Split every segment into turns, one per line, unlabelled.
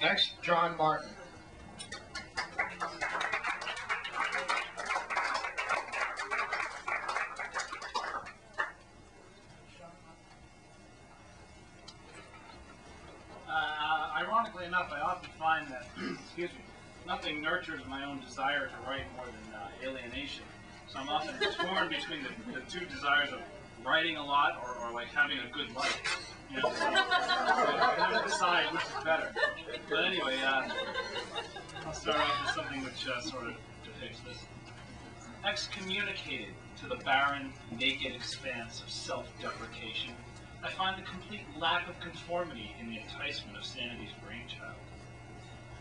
Next, John Martin.
Uh, ironically enough, I often find that, excuse me, nothing nurtures my own desire to write more than uh, alienation. So I'm often torn between the, the two desires of writing a lot or, or like having a good life. You know, I have to decide which is better. But anyway, uh, I'll start off with something which uh, sort of depicts this. Excommunicated to the barren, naked expanse of self-deprecation, I find a complete lack of conformity in the enticement of sanity's brainchild.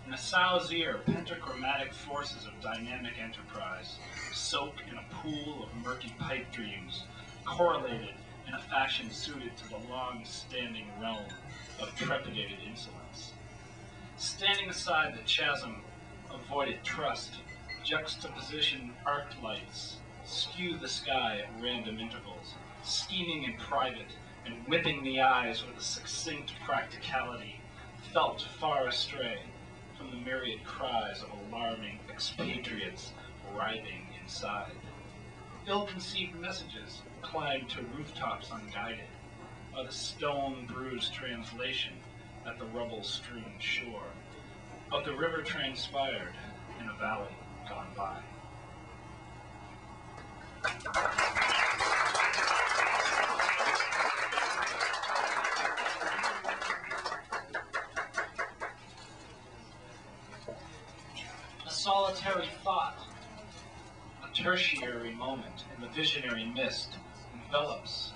In a sow's ear, pentachromatic forces of dynamic enterprise soak in a pool of murky pipe dreams, correlated in a fashion suited to the long-standing realm of trepidated insolence. Standing aside the chasm of voided trust, juxtaposition arc lights skew the sky at random intervals, scheming in private and whipping the eyes with a succinct practicality felt far astray from the myriad cries of alarming expatriates writhing inside. Ill-conceived messages climb to rooftops unguided by the stone-bruised translation at the rubble-strewn shore of the river transpired in a valley gone by. A solitary thought, a tertiary moment in the visionary mist envelops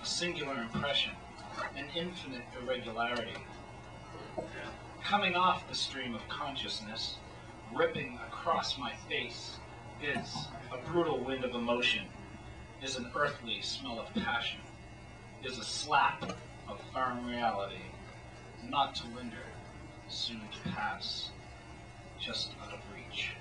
a singular impression, an infinite irregularity. Coming off the stream of consciousness, ripping across my face, is a brutal wind of emotion, is an earthly smell of passion, is a slap of firm reality, not to linger, soon to pass, just out of reach.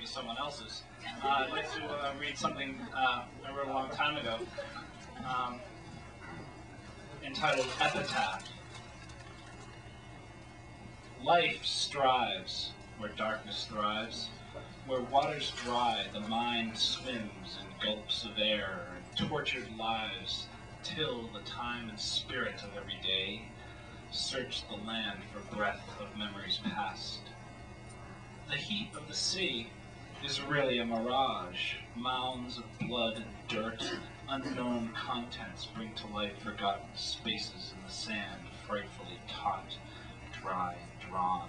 To someone else's, uh, I'd like to uh, read something uh, I wrote a long time ago um, entitled Epitaph. Life strives where darkness thrives, where waters dry, the mind swims in gulps of air and tortured lives, till the time and spirit of every day search the land for breath of memories past. The heat of the sea is really a mirage. Mounds of blood and dirt, unknown contents bring to light forgotten spaces in the sand, frightfully taut, dry, and drawn.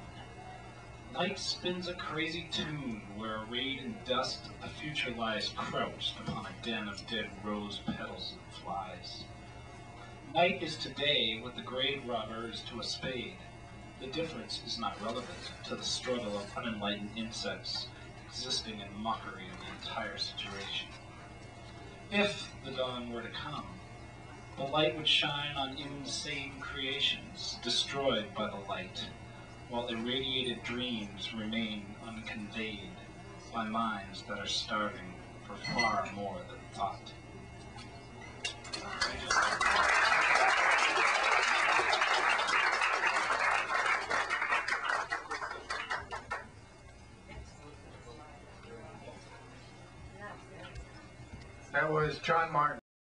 Night spins a crazy tune where arrayed in dust the future lies crouched upon a den of dead rose petals and flies. Night is today what the grave robber is to a spade. The difference is not relevant to the struggle of unenlightened insects existing in mockery of the entire situation. If the dawn were to come, the light would shine on insane creations destroyed by the light, while irradiated dreams remain unconveyed by minds that are starving for far more than thought.
That was John Martin.